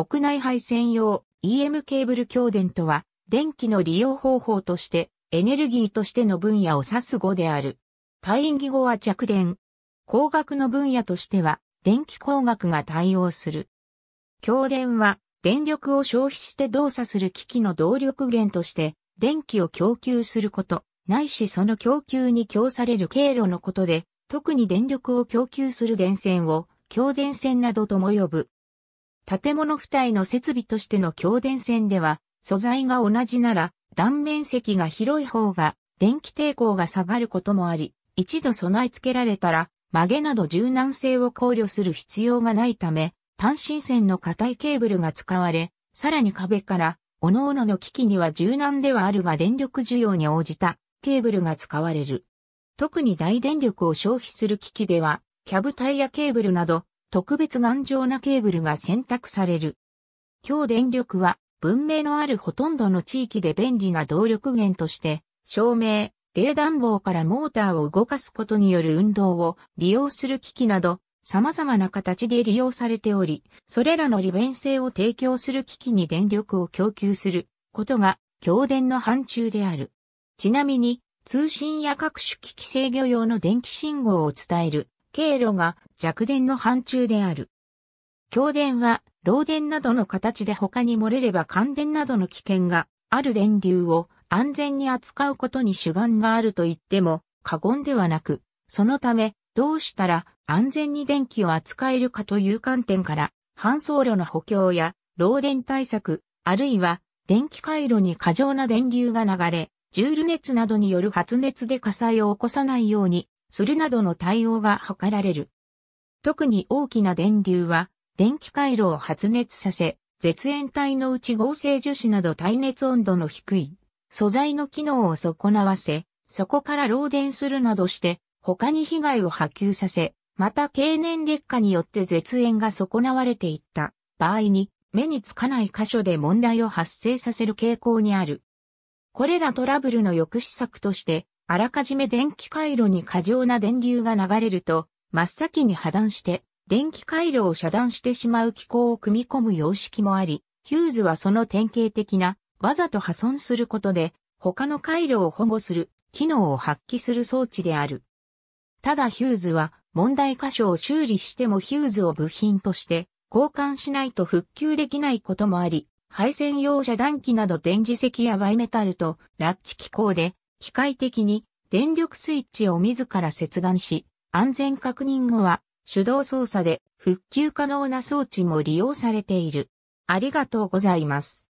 屋内配線用 EM ケーブル強電とは、電気の利用方法として、エネルギーとしての分野を指す語である。対義語は着電。工学の分野としては、電気工学が対応する。強電は、電力を消費して動作する機器の動力源として、電気を供給すること、ないしその供給に供される経路のことで、特に電力を供給する電線を、強電線などとも呼ぶ。建物付帯の設備としての強電線では、素材が同じなら、断面積が広い方が、電気抵抗が下がることもあり、一度備え付けられたら、曲げなど柔軟性を考慮する必要がないため、単身線の硬いケーブルが使われ、さらに壁から、各々の機器には柔軟ではあるが電力需要に応じたケーブルが使われる。特に大電力を消費する機器では、キャブタイヤケーブルなど、特別頑丈なケーブルが選択される。強電力は、文明のあるほとんどの地域で便利な動力源として、照明、冷暖房からモーターを動かすことによる運動を利用する機器など、様々な形で利用されており、それらの利便性を提供する機器に電力を供給することが強電の範疇である。ちなみに、通信や各種機器制御用の電気信号を伝える経路が弱電の範疇である。強電は、漏電などの形で他に漏れれば感電などの危険がある電流を安全に扱うことに主眼があると言っても過言ではなく、そのため、どうしたら安全に電気を扱えるかという観点から、搬送路の補強や漏電対策、あるいは電気回路に過剰な電流が流れ、ジュール熱などによる発熱で火災を起こさないようにするなどの対応が図られる。特に大きな電流は電気回路を発熱させ、絶縁体のうち合成樹脂など耐熱温度の低い素材の機能を損なわせ、そこから漏電するなどして、他に被害を波及させ、また経年劣化によって絶縁が損なわれていった場合に、目につかない箇所で問題を発生させる傾向にある。これらトラブルの抑止策として、あらかじめ電気回路に過剰な電流が流れると、真っ先に破断して、電気回路を遮断してしまう機構を組み込む様式もあり、ヒューズはその典型的なわざと破損することで他の回路を保護する機能を発揮する装置である。ただヒューズは問題箇所を修理してもヒューズを部品として交換しないと復旧できないこともあり、配線用遮断機など電磁石やバイメタルとラッチ機構で機械的に電力スイッチを自ら切断し、安全確認後は手動操作で復旧可能な装置も利用されている。ありがとうございます。